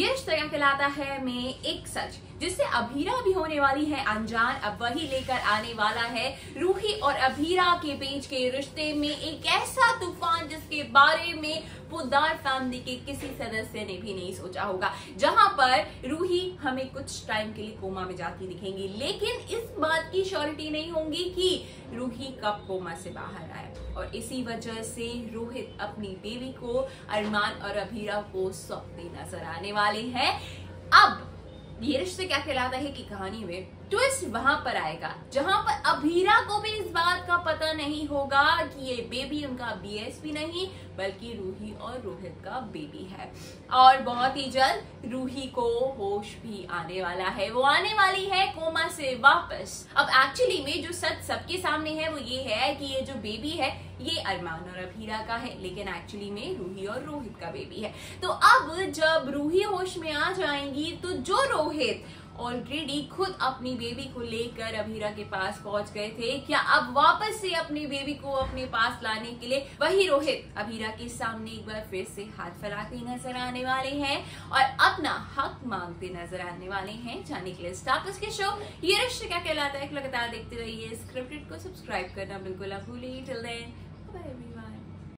ये क्या कहलाता है में एक सच, जिससे अभीरा भी होने वाली है, अनजान अब वही लेकर आने वाला है। रूही और अभीरा के बीच के रिश्ते में एक ऐसा तूफ़ान बारे में पुदार फैमिली के किसी सदस्य ने भी नहीं सोचा होगा। जहाँ पर रूही हमें कुछ टाइम के लिए कोमा में जाती दिखेंगी, लेकिन इस बात की श्योरिटी नहीं होंगी कि रूही कब कोमा से बाहर आए। और इसी वजह से रोहित अपनी बेबी को अरमान और अभीरा को सौंपते नज़र आने वाले हैं। अब ये रिश्ते क्या कहलाता है कि कहानी में ट्विस्ट वहाँ पर आएगा, जहाँ पर अभीरा को भी इस बात का पता नहीं होगा कि ये बेबी उनका बीएसपी नहीं, बल्कि रूही और रोहित का बेबी है। और बहुत ही जल्द रूही को होश भी आने वाला है। वो आने वाली है कोमा से वापस। अब एक्चुअली में जो सच सबके सामने है, वो ये है कि ये जो बेबी है, ये अरमान और अभीरा का है, लेकिन एक्चुअली में रूही और रोहित का बेबी है। तो अब जब रूही होश में आ जाएँगी तो जो रोहित ऑलरेडी खुद अपनी बेबी को लेकर अभीरा के पास पहुँच गए थे। क्या अब वापस से अपनी बेबी को अपने पास लाने के लिए वही रोहित अभीरा के सामने एक बार फिर से हाथ फैलाते नज़र आने वाले हैं और अपना हक मांगते नज़र आने वाले हैं। जाने के लिए स्टार्टस के शो ये रिश्ते क्या कहलाता है। लगातार देखते रहिए स्क्रिप्टेड को सब्सक्राइब करना बिल्कुल आप भूलिए। Bye everyone